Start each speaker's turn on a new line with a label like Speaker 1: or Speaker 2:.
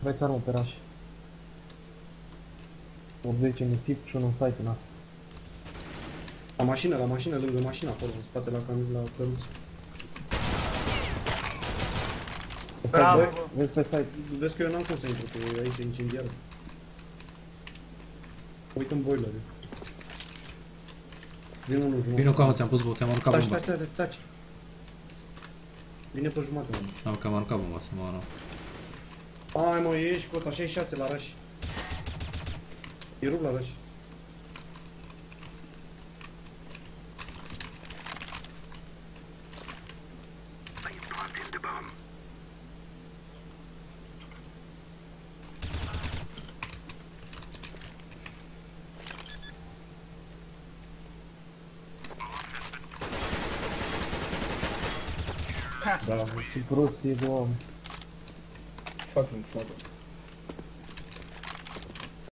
Speaker 1: Aveți armă pe raș. 80 nisip și unul în site în
Speaker 2: La mașină, la mașină, lângă mașină, acolo, în spate, la, cam, la căruț.
Speaker 3: Bravo,
Speaker 1: Vezi,
Speaker 3: bă.
Speaker 1: vezi pe site.
Speaker 2: Vezi că eu n-am cum să intru, că aici e incendiar. Uit în boiler. Vine unul jumătate.
Speaker 4: Vino cu amă, ți-am pus, ți-am aruncat
Speaker 2: Taci,
Speaker 4: bomba.
Speaker 2: taci, taci, taci. Vine pe jumătate, mă.
Speaker 4: Am că am aruncat bomba să mă arunc.
Speaker 2: Ai mă, ești cu ăsta, 66 la raș. E rup la raș.
Speaker 3: Ha,
Speaker 2: Da.
Speaker 1: Ce prost e, doamne.
Speaker 5: fucking flubber.